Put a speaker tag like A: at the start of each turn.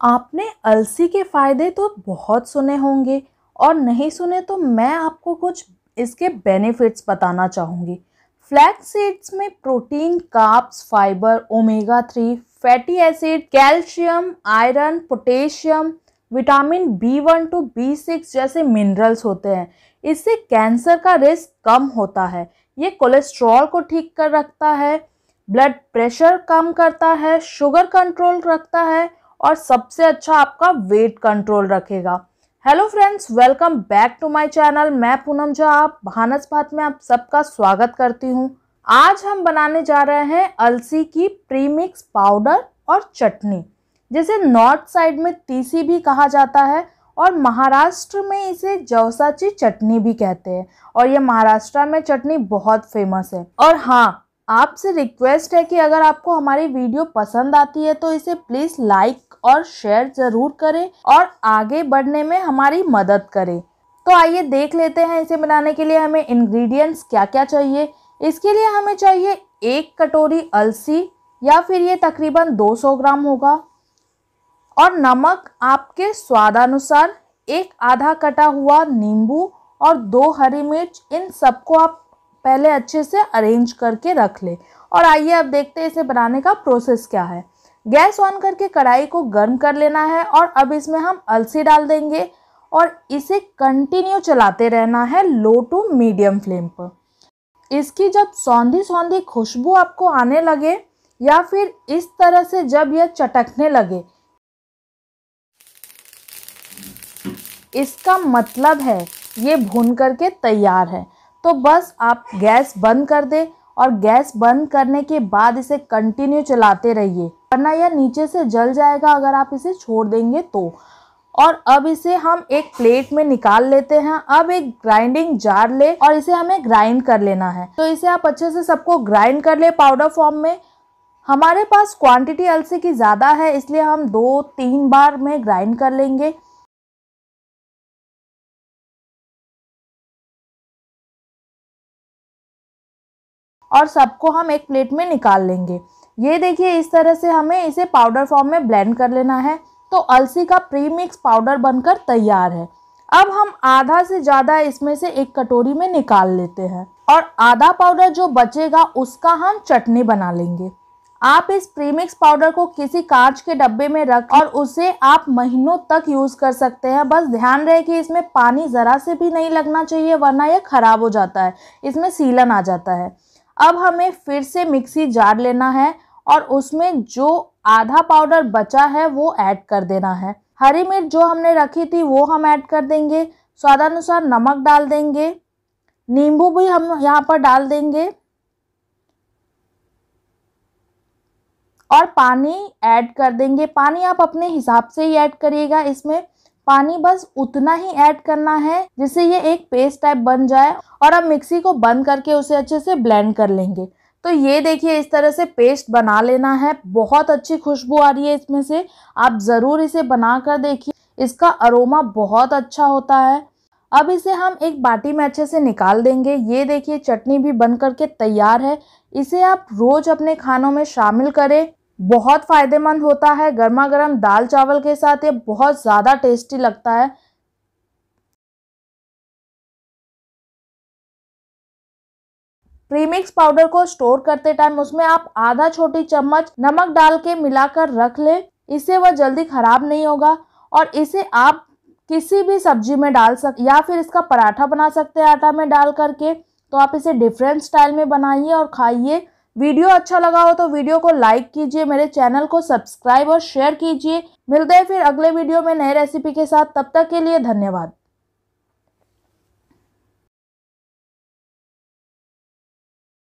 A: आपने अलसी के फ़ायदे तो बहुत सुने होंगे और नहीं सुने तो मैं आपको कुछ इसके बेनिफिट्स बताना चाहूँगी। फ्लैक्स सीड्स में protein carbs fibre omega three fatty acid calcium iron potassium vitamin B one two B six जैसे मिनरल्स होते हैं। इससे कैंसर का रिस्क कम होता है। ये कोलेस्ट्रॉल को ठीक कर रखता है ब्लड प्रेशर कम करता है शुगर कंट्रोल रखता है और सबसे अच्छा आपका वेट कंट्रोल रखेगा। Hello friends welcome back to my channel मैं पूनम झा, आप भानस भात में आप सबका स्वागत करती हूँ। आज हम बनाने जा रहे हैं अलसी की प्रीमिक्स पाउडर और चटनी, जिसे नॉर्थ साइड में तीसी भी कहा जाता है और महाराष्ट्र में इसे जवसाची चटनी भी कहते हैं। और ये महाराष्ट्र में चटनी बहुत फ़ेमस है। और हाँ आपसे रिक्वेस्ट है कि अगर आपको हमारी वीडियो पसंद आती है तो इसे प्लीज़ लाइक और शेयर ज़रूर करें और आगे बढ़ने में हमारी मदद करें। तो आइए देख लेते हैं इसे बनाने के लिए हमें इंग्रेडिएंट्स क्या क्या चाहिए। इसके लिए हमें चाहिए एक कटोरी अलसी या फिर ये तकरीबन 200 ग्राम होगा। और नमक आपके स्वादानुसार एक आधा कटा हुआ नींबू और दो हरी मिर्च, इन सबको आप पहले अच्छे से अरेंज करके रख ले। और आइए अब देखते हैं इसे बनाने का प्रोसेस क्या है। गैस ऑन करके कढ़ाई को गर्म कर लेना है और अब इसमें हम अलसी डाल देंगे और इसे कंटिन्यू चलाते रहना है लो टू मीडियम फ्लेम पर। इसकी जब सौंधी सौंधी खुशबू आपको आने लगे या फिर इस तरह से जब यह चटकने लगे। इसका मतलब है ये भून करके तैयार है। तो बस आप गैस बंद कर दें और गैस बंद करने के बाद इसे कंटिन्यू चलाते रहिए। वरना यह नीचे से जल जाएगा अगर आप इसे छोड़ देंगे तो। और अब इसे हम एक प्लेट में निकाल लेते हैं। अब एक ग्राइंडिंग जार ले और इसे हमें ग्राइंड कर लेना है। तो इसे आप अच्छे से सबको ग्राइंड कर ले पाउडर फॉर्म में। हमारे पास क्वांटिटी अलसी की ज़्यादा है, इसलिए हम दो तीन बार में ग्राइंड कर लेंगे। और सबको हम एक प्लेट में निकाल लेंगे। ये देखिए, इस तरह से हमें इसे पाउडर फॉर्म में ब्लेंड कर लेना है। तो अलसी का प्री मिक्स पाउडर बनकर तैयार है। अब हम आधा से ज़्यादा इसमें से एक कटोरी में निकाल लेते हैं और आधा पाउडर जो बचेगा, उसका हम चटनी बना लेंगे। आप इस प्रीमिक्स पाउडर को किसी कांच के डब्बे में रख और उसे आप महीनों तक यूज़ कर सकते हैं। बस ध्यान रहे कि इसमें पानी ज़रा से भी नहीं लगना चाहिए, वरना यह खराब हो जाता है। इसमें सीलन आ जाता है। अब हमें फिर से मिक्सी जार लेना है और उसमें जो आधा पाउडर बचा है वो ऐड कर देना है। हरी मिर्च जो हमने रखी थी वो हम ऐड कर देंगे। स्वादानुसार नमक डाल देंगे। नींबू भी हम यहाँ पर डाल देंगे। और पानी ऐड कर देंगे। पानी आप अपने हिसाब से ही ऐड करिएगा इसमें। पानी बस उतना ही ऐड करना है जिससे ये एक पेस्ट टाइप बन जाए और अब मिक्सी को बंद करके उसे अच्छे से ब्लेंड कर लेंगे। तो ये देखिए, इस तरह से पेस्ट बना लेना है। बहुत अच्छी खुशबू आ रही है इसमें से। आप ज़रूर इसे बना कर देखिए। इसका अरोमा बहुत अच्छा होता है। अब इसे हम एक बाटी में अच्छे से निकाल देंगे। ये देखिए, चटनी भी बन करके तैयार है। इसे आप रोज़ अपने खानों में शामिल करें। बहुत फ़ायदेमंद होता है। गर्मा गर्म दाल चावल के साथ ये बहुत ज़्यादा टेस्टी लगता है। प्रीमिक्स पाउडर को स्टोर करते टाइम उसमें आप आधा छोटी चम्मच नमक डाल के मिलाकर रख ले। इससे वह जल्दी ख़राब नहीं होगा और इसे आप किसी भी सब्ज़ी में डाल सक, या फिर इसका पराठा बना सकते हैं आटा में डाल करके। तो आप इसे डिफरेंट स्टाइल में बनाइए और खाइए। वीडियो अच्छा लगा हो तो वीडियो को लाइक कीजिए, मेरे चैनल को सब्सक्राइब और शेयर कीजिए। मिलते हैं फिर अगले वीडियो में नए रेसिपी के साथ। तब तक के लिए धन्यवाद।